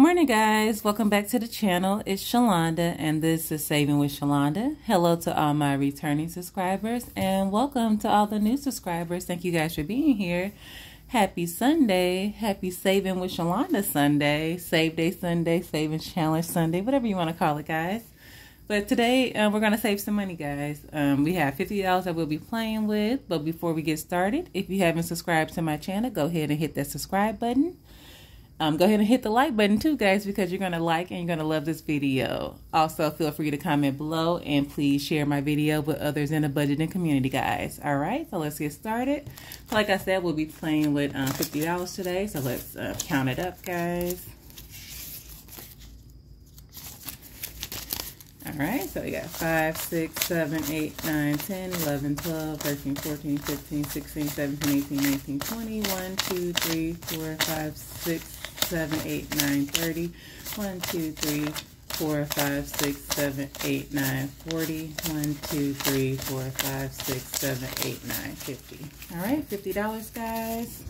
Morning guys, welcome back to the channel. It's Shalonda and this is Saving with Shalonda. Hello to all my returning subscribers and welcome to all the new subscribers. Thank you guys for being here. Happy Sunday. Happy Saving with Shalonda Sunday. Save Day Sunday, Savings Challenge Sunday, whatever you want to call it guys. But today uh, we're going to save some money guys. Um, we have $50 that we'll be playing with. But before we get started, if you haven't subscribed to my channel, go ahead and hit that subscribe button um, go ahead and hit the like button too, guys, because you're going to like and you're going to love this video. Also, feel free to comment below and please share my video with others in the budgeting community, guys. All right, so let's get started. Like I said, we'll be playing with um, $50 today, so let's uh, count it up, guys. All right, so we got 5, 6, 7, 8, 9, 10, 11, 12, 13, 14, 15, 16, 17, 18, 19, 20, 1, 2, 3, 4, 5, 6, 7, 8, 9, 30. 1, 2, 3, 4, 5, 6, 7, 8, 9, 40. 1, 2, 3, 4, 5, 6, 7, 8, 9, 50. All right, $50, guys.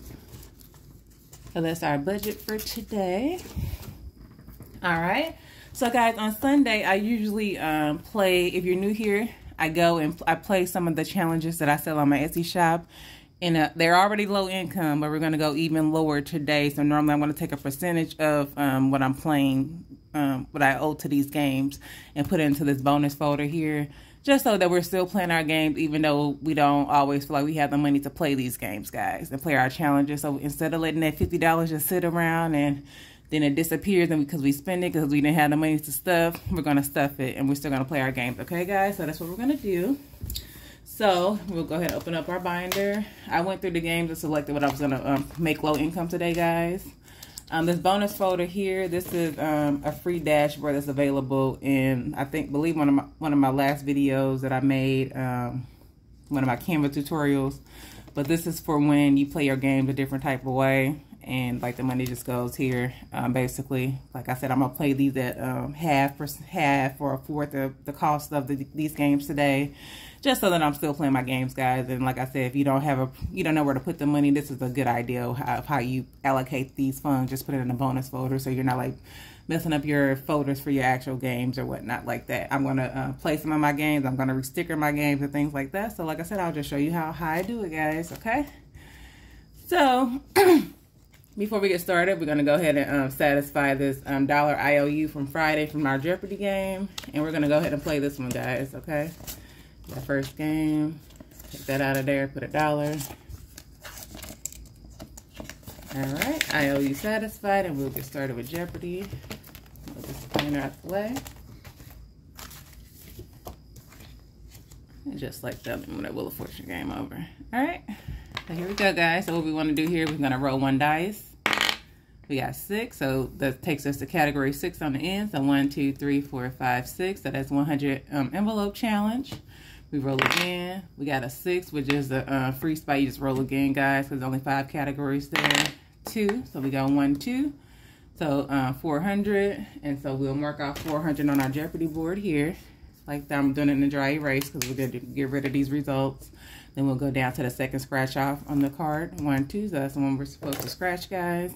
So that's our budget for today. All right. So, guys, on Sunday, I usually um, play, if you're new here, I go and I play some of the challenges that I sell on my Etsy shop and uh, they're already low income, but we're going to go even lower today. So normally I'm going to take a percentage of um, what I'm playing, um, what I owe to these games, and put it into this bonus folder here, just so that we're still playing our games, even though we don't always feel like we have the money to play these games, guys, and play our challenges. So instead of letting that $50 just sit around and then it disappears and because we spend it because we didn't have the money to stuff, we're going to stuff it and we're still going to play our games. Okay, guys? So that's what we're going to do. So we'll go ahead and open up our binder. I went through the games and selected what I was going to um, make low income today, guys. Um, this bonus folder here, this is um, a free dashboard that's available in, I think, believe one of my, one of my last videos that I made, um, one of my Canva tutorials. But this is for when you play your games a different type of way. And like the money just goes here. Um, basically, like I said, I'm to play these at um, half, for, half or a fourth of the cost of the, these games today just so that I'm still playing my games, guys. And like I said, if you don't have a, you don't know where to put the money, this is a good idea of how, you allocate these funds. Just put it in a bonus folder so you're not like messing up your folders for your actual games or whatnot like that. I'm going to uh, play some of my games. I'm going to resticker my games and things like that. So like I said, I'll just show you how, how I do it, guys, okay? So, before we get started, we're going to go ahead and um, satisfy this um, dollar IOU from Friday from our Jeopardy game. And we're going to go ahead and play this one, guys, okay? The first game. Take that out of there, put a dollar. Alright, I owe you satisfied, and we'll get started with Jeopardy. This pointer out the way. And just like that, when that Wheel of Fortune game over. Alright, so here we go, guys. So what we want to do here, we're going to roll one dice. We got six, so that takes us to category six on the end. So one, two, three, four, five, six. So that's 100 um, envelope challenge. We roll again. We got a six, which is a uh, free spot. You just roll again, guys, because only five categories there. Two, so we got one, two. So uh, 400, and so we'll mark off 400 on our Jeopardy board here. Like I'm doing it in the dry erase because we're going to get rid of these results. Then we'll go down to the second scratch off on the card. One, two, that's the one we're supposed to scratch, guys.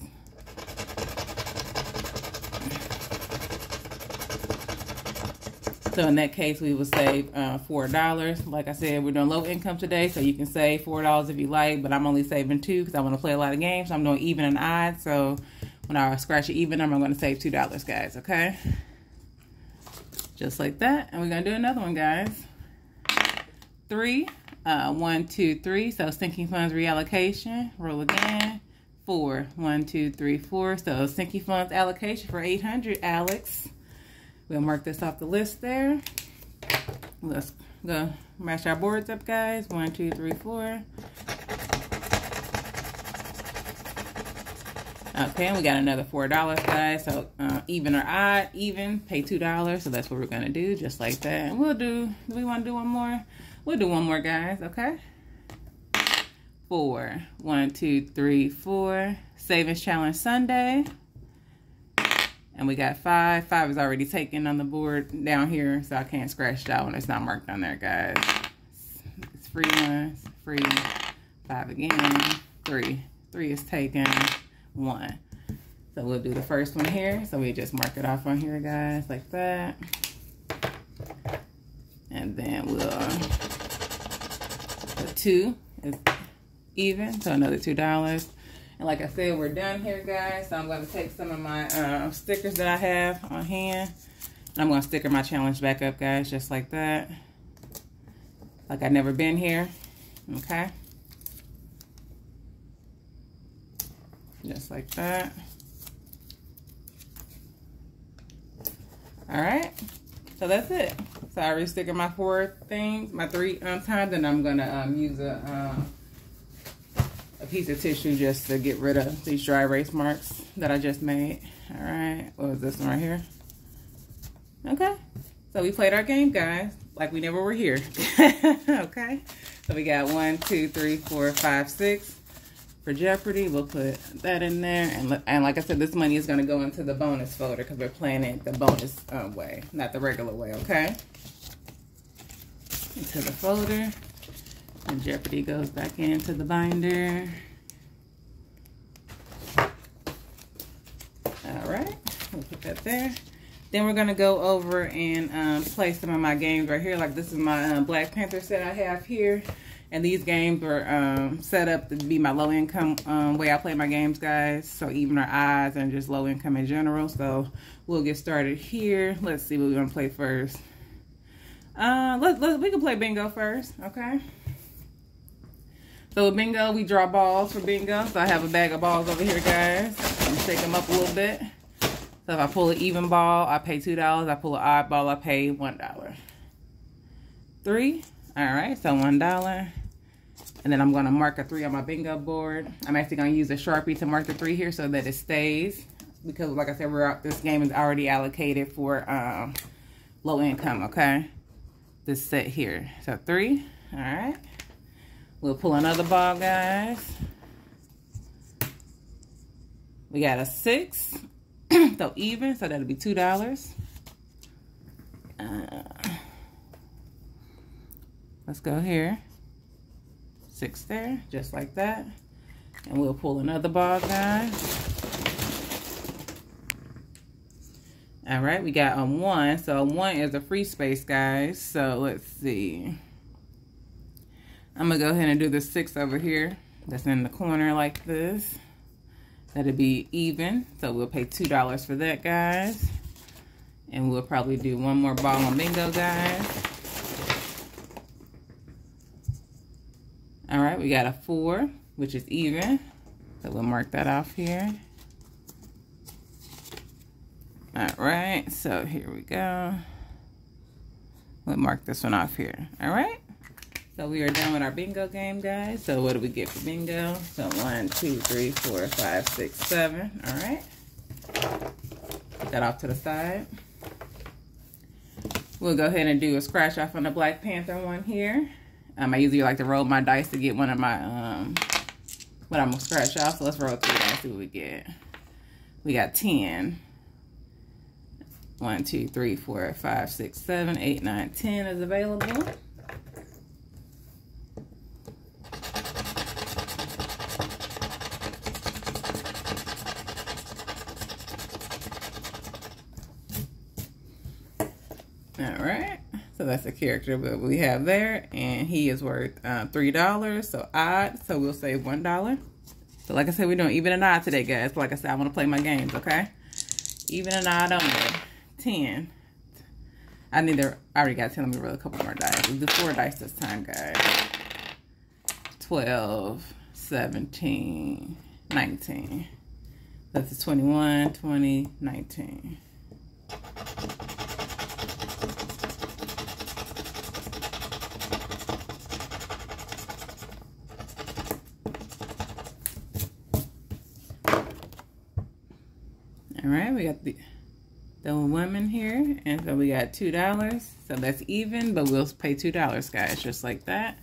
So in that case, we will save uh, $4. Like I said, we're doing low income today, so you can save $4 if you like, but I'm only saving 2 because I want to play a lot of games. So I'm doing even and odd, so when I scratch an even I'm going to save $2, guys, okay? Just like that. And we're going to do another one, guys. Three, uh, one, two, three. So sinking funds reallocation. Roll again. Four, one, two, three, four. So sinking funds allocation for 800, Alex. We'll mark this off the list there. Let's go match our boards up, guys. One, two, three, four. Okay, and we got another $4, guys. So uh, even or odd, even, pay $2. So that's what we're going to do, just like that. And we'll do, do we want to do one more? We'll do one more, guys, okay? Four. One, two, three, four. Savings Challenge Sunday. And we got five. Five is already taken on the board down here, so I can't scratch that one. It's not marked on there, guys. It's free ones. Free. Five again. Three. Three is taken. One. So we'll do the first one here. So we just mark it off on here, guys, like that. And then we'll two is even, so another two dollars. And like I said, we're done here, guys. So I'm going to take some of my uh, stickers that I have on hand. And I'm going to sticker my challenge back up, guys, just like that. Like I've never been here. Okay. Just like that. All right. So that's it. So I already sticking my four things, my three um, times, and I'm going to um, use a... Um, a piece of tissue just to get rid of these dry erase marks that I just made. All right, what was this one right here? Okay, so we played our game, guys, like we never were here. okay, so we got one, two, three, four, five, six for Jeopardy. We'll put that in there. And, and like I said, this money is going to go into the bonus folder because we're playing it the bonus uh, way, not the regular way, okay? Into the folder. And Jeopardy goes back into the binder. All right, we'll put that there. Then we're gonna go over and um, play some of my games right here. Like this is my uh, Black Panther set I have here. And these games were um, set up to be my low income um, way I play my games, guys. So even our eyes and just low income in general. So we'll get started here. Let's see what we're gonna play first. Uh, let, let, we can play bingo first, okay? So with bingo, we draw balls for bingo. So I have a bag of balls over here, guys. I'm shake them up a little bit. So if I pull an even ball, I pay $2. I pull an odd ball, I pay $1. Three. All right, so $1. And then I'm going to mark a three on my bingo board. I'm actually going to use a Sharpie to mark the three here so that it stays. Because like I said, we're out, this game is already allocated for um, low income, okay? This set here. So three. All right. We'll pull another ball, guys. We got a six, so even, so that'll be $2. Uh, let's go here. Six there, just like that. And we'll pull another ball, guys. All right, we got a one. So one is a free space, guys. So let's see. I'm to go ahead and do the six over here. That's in the corner like this. That'll be even. So we'll pay $2 for that, guys. And we'll probably do one more ball on bingo, guys. All right, we got a four, which is even. So we'll mark that off here. All right, so here we go. We'll mark this one off here. All right. So we are done with our bingo game, guys. So what do we get for bingo? So one, two, three, four, five, six, seven. All right. Put that off to the side. We'll go ahead and do a scratch off on the Black Panther one here. Um, I usually like to roll my dice to get one of my, um, what I'm going to scratch off. So let's roll three dice, see what we get. We got 10. 1, 2, 3, 4, 5, 6, 7, 8, 9, 10 is available. So that's a character that we have there. And he is worth uh, $3. So odd. So we'll save $1. So like I said, we're doing even and odd today, guys. Like I said, I want to play my games, okay? Even and odd only. 10. I need to, I already got 10. Let me roll a couple more dice. We'll do four dice this time, guys. 12, 17, 19. That's a 21, 20, 19. All right, we got the the women here, and so we got two dollars. So that's even, but we'll pay two dollars, guys, just like that.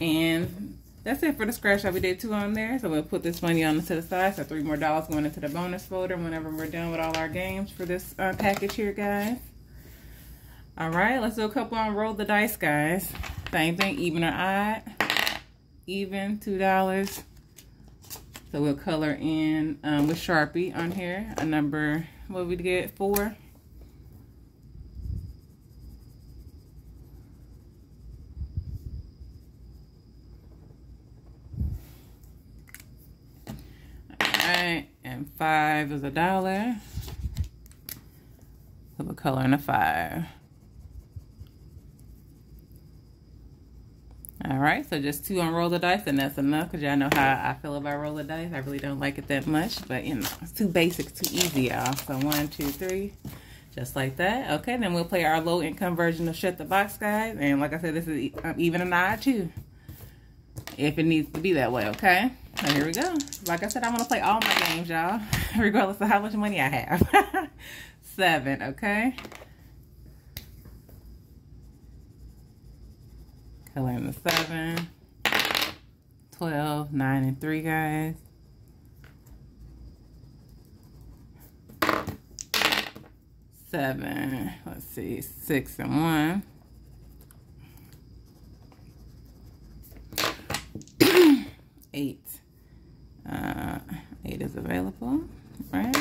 And that's it for the scratch that We did two on there, so we'll put this money on to the side. So three more dollars going into the bonus folder whenever we're done with all our games for this uh, package here, guys. All right, let's do a couple on roll the dice, guys. Same thing, even or odd. Even, two dollars. So we'll color in um, with Sharpie on here. A number, what we get? Four. Alright, and five is a dollar. So we'll color in a five. All right, so just two on roll the dice, and that's enough because y'all know how I feel about roll the dice. I really don't like it that much, but you know, it's too basic, too easy, y'all. So one, two, three, just like that. Okay, then we'll play our low income version of Shut the Box, guys. And like I said, this is um, even an odd too, if it needs to be that way, okay? So here we go. Like I said, I'm going to play all my games, y'all, regardless of how much money I have. Seven, okay? Color in the 7, 12, 9, and 3, guys. Seven, let's see, six and one. eight. Uh, eight is available, right?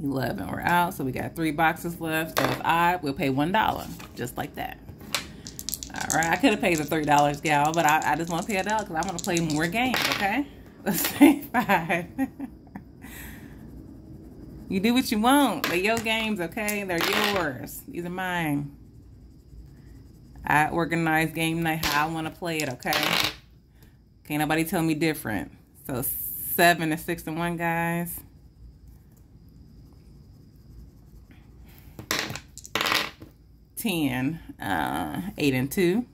11, we're out. So we got three boxes left. So if I, we'll pay $1, just like that. All right, I could have paid the three dollars, gal, but I, I just want to pay a dollar because I want to play more games. Okay, let's say five. you do what you want. They're your games, okay? They're yours. These are mine. I organize game night how I want to play it. Okay. Can't nobody tell me different. So seven and six and one, guys. 10, uh, 8 and 2.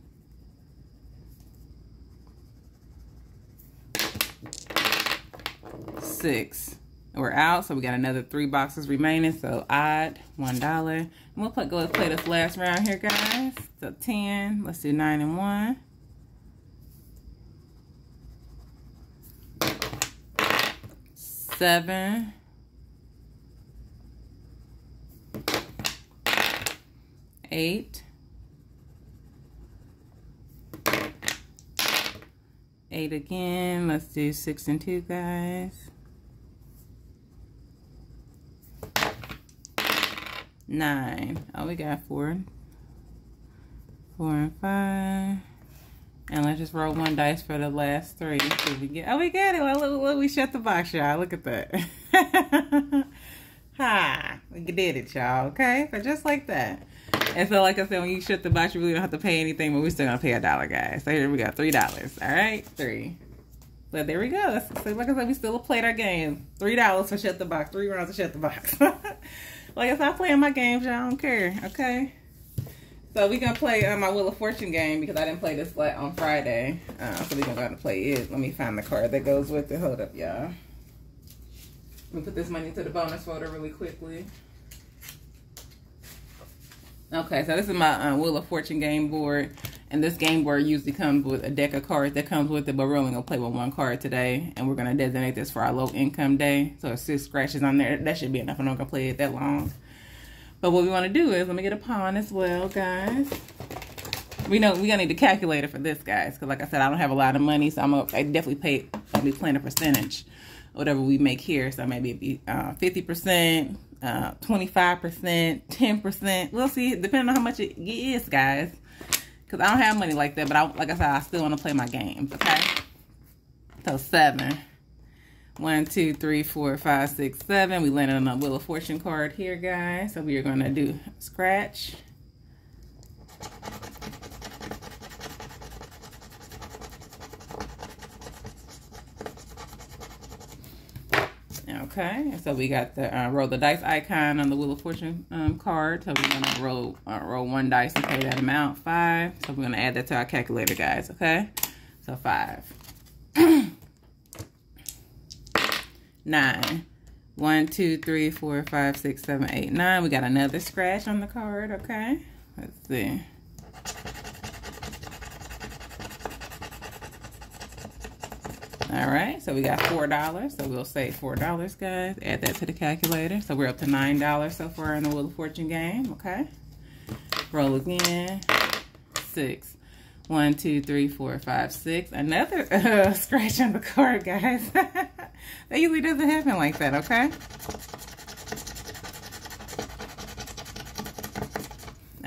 Six. We're out, so we got another three boxes remaining. So odd, one dollar. And we'll play, go and play this last round here, guys. So 10. Let's do nine and one. Seven. Eight, eight again. Let's do six and two, guys. Nine. Oh, we got four. Four and five. And let's just roll one dice for the last three. We get. Oh, we got it. Well, look, we shut the box, y'all. Look at that. ha! We did it, y'all. Okay, so just like that. And so, like I said, when you shut the box, you really don't have to pay anything, but we're still gonna pay a dollar, guys. So here we got three dollars. All right, three. But there we go. So like I said, we still played our game. Three dollars for shut the box. Three rounds to shut the box. like I said, I'm playing my games. Y'all don't care. Okay. So we gonna play uh, my Wheel of Fortune game because I didn't play this on Friday. Uh, so we gonna go to play it. Let me find the card that goes with it. Hold up, y'all. Let me put this money into the bonus folder really quickly. Okay, so this is my uh, Wheel of Fortune game board. And this game board usually comes with a deck of cards that comes with it, but we're only going to play with one card today. And we're going to designate this for our low income day. So it's six scratches on there. That should be enough. I'm not going to play it that long. But what we want to do is, let me get a pawn as well, guys. We know we're going to need a calculator for this, guys. Because like I said, I don't have a lot of money. So I'm gonna, definitely pay, I'll be playing a percentage. Whatever we make here. So maybe it be uh, 50%, uh, 25%, 10%. We'll see, depending on how much it is, guys. Because I don't have money like that, but I, like I said, I still want to play my games, okay? So seven. One, two, three, four, five, six, seven. We landed on a Wheel of Fortune card here, guys. So we are going to do scratch. Okay, so we got the uh, roll the dice icon on the Wheel of Fortune um, card. So we're gonna roll uh, roll one dice and pay that amount, five. So we're gonna add that to our calculator, guys. Okay, so five, nine, one, two, three, four, five, six, seven, eight, nine. We got another scratch on the card. Okay, let's see. All right, so we got $4. So we'll say $4, guys. Add that to the calculator. So we're up to $9 so far in the Wheel of Fortune game, okay? Roll again. Six. One, two, three, four, five, six. Another uh, scratch on the card, guys. that usually doesn't happen like that, okay?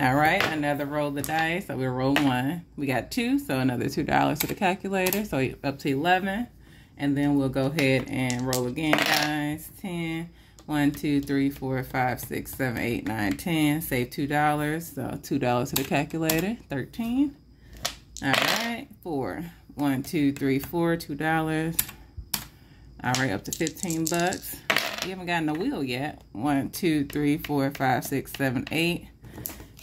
All right, another roll of the dice. So we'll roll one. We got two, so another $2 to the calculator. So up to 11. And then we'll go ahead and roll again, guys. 10. 1, 2, 3, 4, 5, 6, 7, 8, 9, 10. Save $2. So $2 to the calculator. 13. All right, 4. 1, 2, 3, 4, $2. All right, up to 15 bucks. You haven't gotten the wheel yet. 1, 2, 3, 4, 5, 6, 7, 8.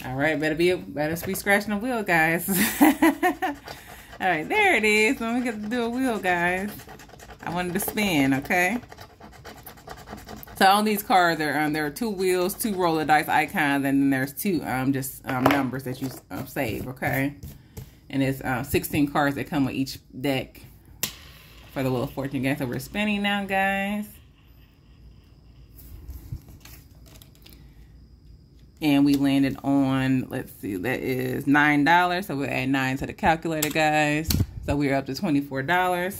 All right, better be better be scratching the wheel, guys. All right, there it is. Let me get to do a wheel, guys. I wanted to spin, okay? So on these cards, there um, there are two wheels, two roller dice icons, and then there's two um just um numbers that you um, save, okay? And it's uh, 16 cards that come with each deck for the little fortune game. So we're spinning now, guys. And we landed on, let's see, that is $9. So we'll add 9 to the calculator, guys. So we're up to $24.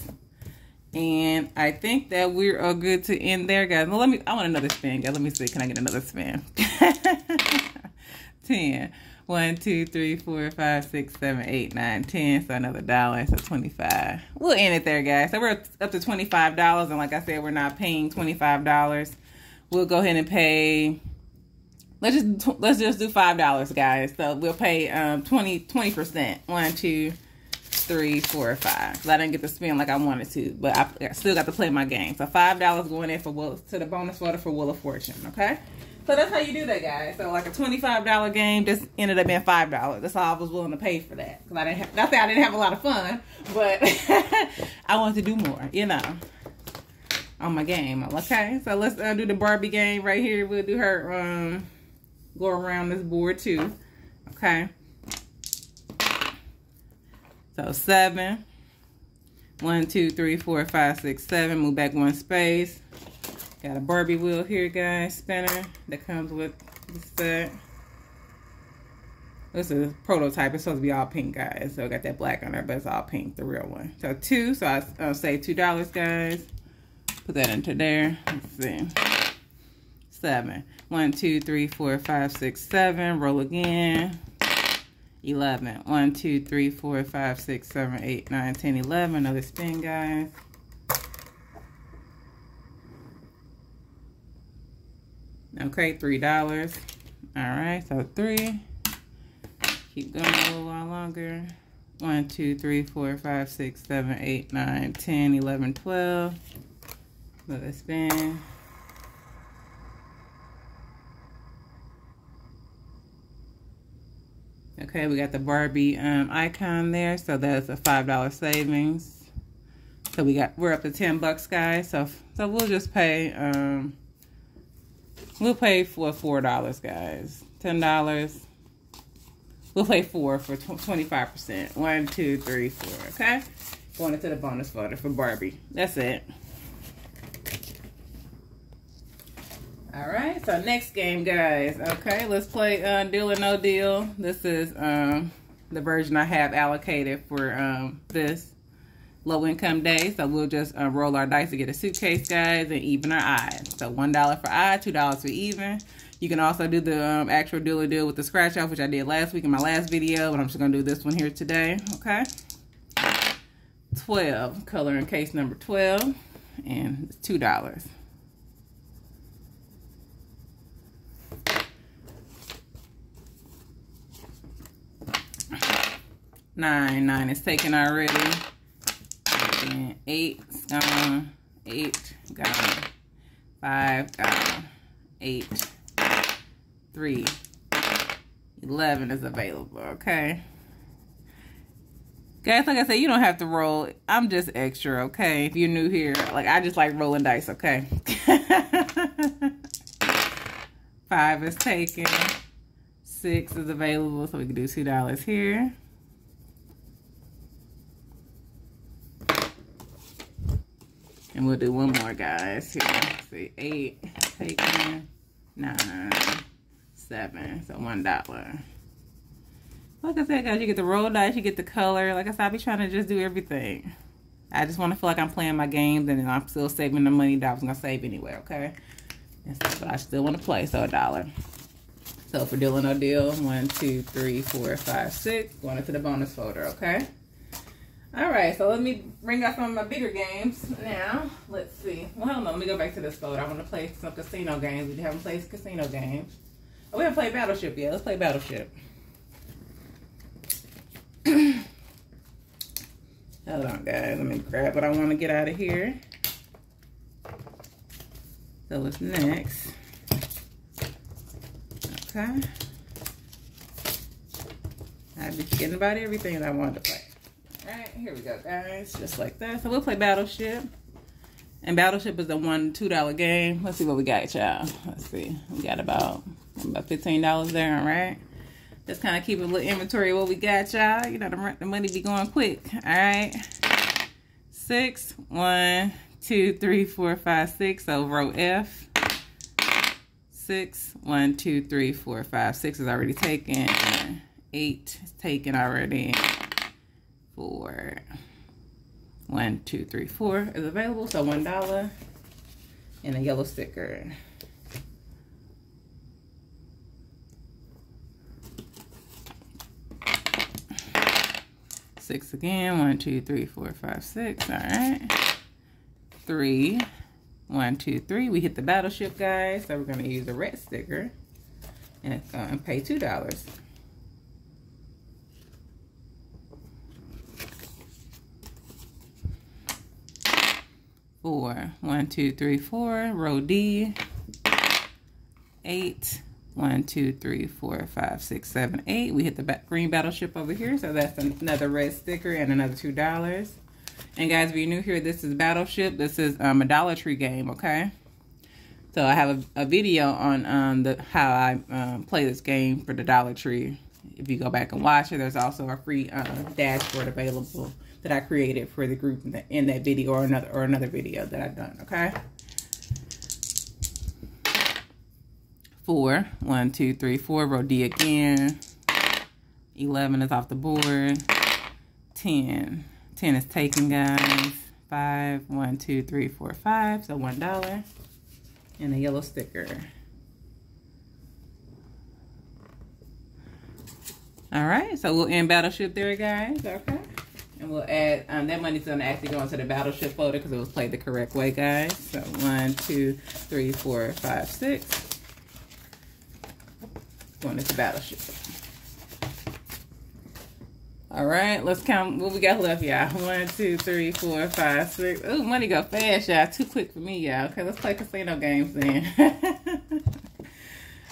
And I think that we're all good to end there, guys. Well, let me, I want another spin, guys. Let me see. Can I get another spin? 10. 1, 2, 3, 4, 5, 6, 7, 8, 9, 10. So another dollar. So 25. We'll end it there, guys. So we're up to $25. And like I said, we're not paying $25. We'll go ahead and pay let's just let's just do five dollars guys so we'll pay um 20 percent one two three, four, five. Cause I didn't get to spend like I wanted to, but I still got to play my game. So five dollars going in for Will to the bonus water for Wheel of Fortune. Okay. So that's how you do that, guys. So like a twenty-five dollar game just ended up being five dollars. That's all I was willing to pay for that. Cause I didn't have, not that I didn't have a lot of fun, but I wanted to do more, you know, on my game. Okay. So let's uh, do the Barbie game right here. We'll do her um go around this board too. Okay. So seven. One, two, three, four, five, six, seven. Move back one space. Got a Barbie wheel here, guys. Spinner that comes with the set. This is a prototype. It's supposed to be all pink, guys. So I got that black on there, but it's all pink, the real one. So two. So I, say $2, guys. Put that into there. Let's see. Seven. One, two, three, four, five, six, seven. Roll again. 11. 1, 2, 3, 4, 5, 6, 7, 8, 9, 10, 11. Another spin, guys. Okay, $3. All right, so 3. Keep going a little while longer. 1, 2, 3, 4, 5, 6, 7, 8, 9, 10, 11, 12. Another spin. Okay, we got the Barbie um, icon there, so that's a five dollar savings. So we got we're up to ten bucks, guys. So so we'll just pay um we'll pay for four dollars, guys. Ten dollars. We'll pay four for twenty five percent. One, two, three, four. Okay, going into the bonus folder for Barbie. That's it. All right, so next game, guys. Okay, let's play uh, Deal or No Deal. This is um, the version I have allocated for um, this low income day. So we'll just uh, roll our dice to get a suitcase, guys, and even our odds. So $1 for odd, $2 for even. You can also do the um, actual deal or deal with the scratch off, which I did last week in my last video, but I'm just going to do this one here today, okay? 12, color in case number 12, and $2. Nine. Nine is taken already. And eight gone. Eight gone. Five gone. Eight. Three. Eleven is available, okay? Guys, like I said, you don't have to roll. I'm just extra, okay? If you're new here, like I just like rolling dice, okay? Five is taken. Six is available, so we can do $2 here. And we'll do one more, guys. Here, let's see, eight, nine, seven. So one dollar. Like I said, guys, you get the roll dice, you get the color. Like I said, I be trying to just do everything. I just want to feel like I'm playing my games and I'm still saving the money that I was going to save anyway, okay? But I still want to play, so a dollar. So for no deal, one, two, three, four, five, six. Going into the bonus folder, okay? All right, so let me bring up some of my bigger games now. Let's see. Well, hold on, let me go back to this folder. I want to play some casino games. We haven't played casino games. Oh, we haven't played Battleship yet. Let's play Battleship. Hold on, guys. Let me grab what I want to get out of here. So what's next? Okay. I've been forgetting about everything that I wanted to play. All right, here we go, guys. Just like that. So we'll play Battleship. And Battleship is a one, two dollar game. Let's see what we got, y'all. Let's see. We got about about fifteen dollars there, all right? Just kind of keep a little inventory of what we got, y'all. You know, the, the money be going quick. All right. Six, one, two, three, four, five, six. So row F. Six, one, two, three, four, five, six is already taken. Eight is taken already. Four, one, two, three, four is available. So one dollar and a yellow sticker. six again. One, two, three, four, five, six. All right. Three. One, two, three. We hit the battleship, guys. So we're going to use a red sticker. And to pay $2. Four. One, two, three, four. Row D. Eight. One, two, three, four, five, six, seven, eight. We hit the green battleship over here. So that's another red sticker and another $2. And guys, if you're new here, this is Battleship. This is um, a Dollar Tree game, okay? So I have a, a video on um, the how I um, play this game for the Dollar Tree. If you go back and watch it, there's also a free uh, dashboard available that I created for the group in, the, in that video or another or another video that I've done, okay? Four, one, two, three, four. Row D again. 11 is off the board. 10. 10 is taken, guys. Five. One, two, three, four, five. So one dollar. And a yellow sticker. All right, so we'll end Battleship there, guys. Okay. And we'll add, um, that money's going to actually go into the Battleship folder because it was played the correct way, guys. So one, two, three, four, five, six going into battleship. All right, let's count what we got left, y'all. One, two, three, four, five, six. Oh, money go fast, y'all. Too quick for me, y'all. Okay, let's play casino games then.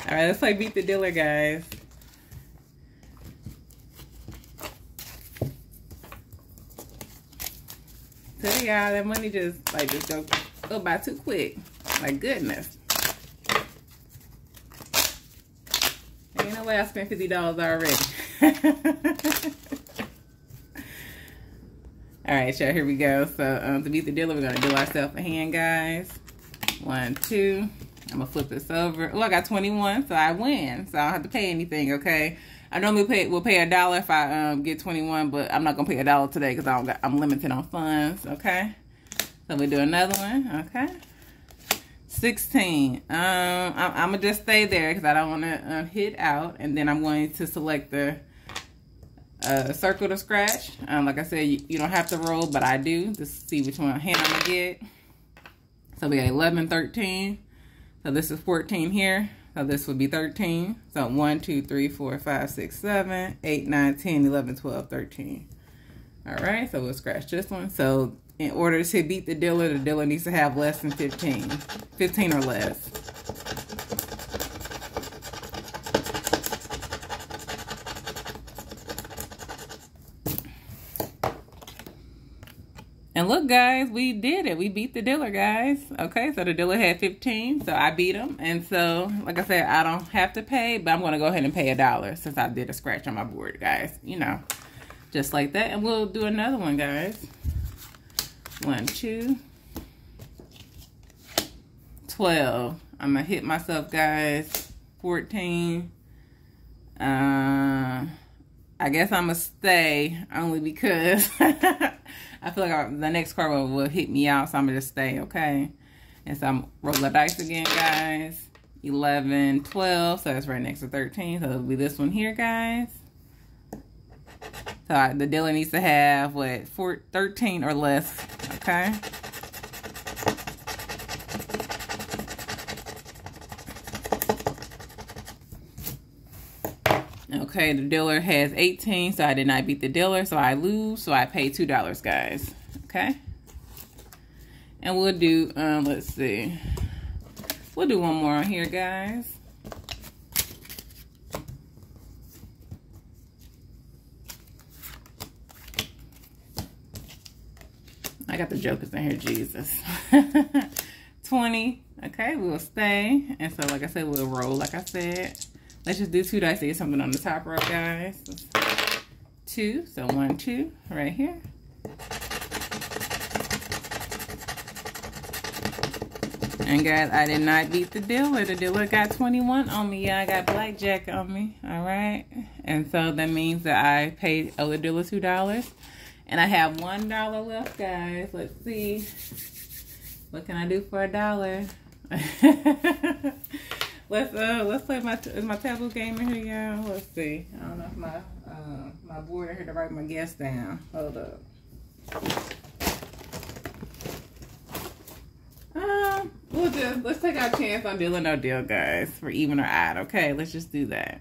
All right, let's play Beat the Dealer, guys. Tell y'all that money just like just go go by too quick. My goodness. Ain't no way I spent $50 already. All right, y'all, here we go. So um, to beat the dealer, we're to do ourselves a hand, guys. One, two. I'm to flip this over. Oh, I got 21, so I win. So I don't have to pay anything, okay? I normally pay will pay a dollar if I um, get 21, but I'm not to pay a dollar today because I'm limited on funds, okay? So we do another one, okay? 16. Um, I'm, I'm going to just stay there because I don't want to uh, hit out. And then I'm going to select the uh, circle to scratch. Um, like I said, you, you, don't have to roll, but I do. to see which one hand I'm to get. So we got 11, 13. So this is 14 here. So this would be 13. So 1, 2, 3, 4, 5, 6, 7, 8, 9, 10, 11, 12, 13. All right, so we'll scratch this one. So in order to beat the dealer, the dealer needs to have less than 15. 15 or less. And look, guys, we did it. We beat the dealer, guys. Okay, so the dealer had 15, so I beat him. And so, like I said, I don't have to pay, but I'm going to go ahead and pay a dollar since I did a scratch on my board, guys. You know, just like that. And we'll do another one, guys. One, two, 12. I'm going to hit myself, guys. 14. Uh, I guess I'm going to stay only because I feel like I, the next card will, will hit me out. So I'm going to just stay, okay? And so I'm roll the dice again, guys. 11, 12. So that's right next to 13. So it'll be this one here, guys. So the dealer needs to have, what, four, 13 or less, okay? Okay, the dealer has 18, so I did not beat the dealer, so I lose, so I pay $2, guys, okay? And we'll do, um, let's see. We'll do one more on here, guys. I got the jokers in here, Jesus. 20. Okay, we'll stay. And so, like I said, we'll roll, like I said. Let's just do two dice to get something on the top row, guys. Two, so one, two, right here. And guys, I did not beat the dealer. The dealer got 21 on me. Yeah, I got blackjack on me. All right. And so that means that I paid other dealer $2. And I have $1 left, guys. Let's see. What can I do for a dollar? let's uh let's play my is my taboo game in here, y'all. Let's see. I don't know if my uh my board in here to write my guess down. Hold up. Um, we'll just let's take our chance on dealing no deal, guys, for even or odd. Okay, let's just do that.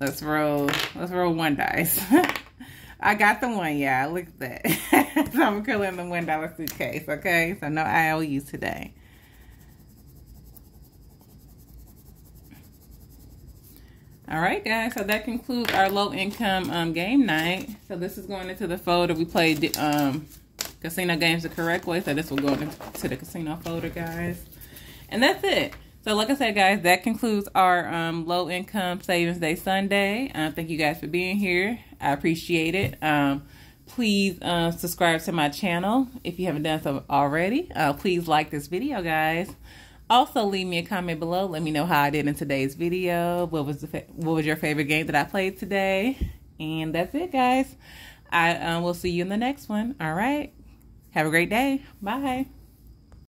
Let's roll. Let's roll one dice. I got the one, yeah. Look at that. so I'm killing the one dollar suitcase. Okay, so no IOUs today. All right, guys. So that concludes our low income um, game night. So this is going into the folder. We played um, casino games the correct way. So this will go into the casino folder, guys. And that's it. So like I said, guys, that concludes our um, low income savings day Sunday. Uh, thank you guys for being here. I appreciate it. Um, please uh, subscribe to my channel if you haven't done so already. Uh, please like this video, guys. Also, leave me a comment below. Let me know how I did in today's video. What was the what was your favorite game that I played today? And that's it, guys. I uh, will see you in the next one. All right. Have a great day. Bye.